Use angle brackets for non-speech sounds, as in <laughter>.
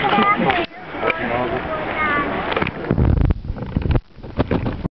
Thank <laughs> you.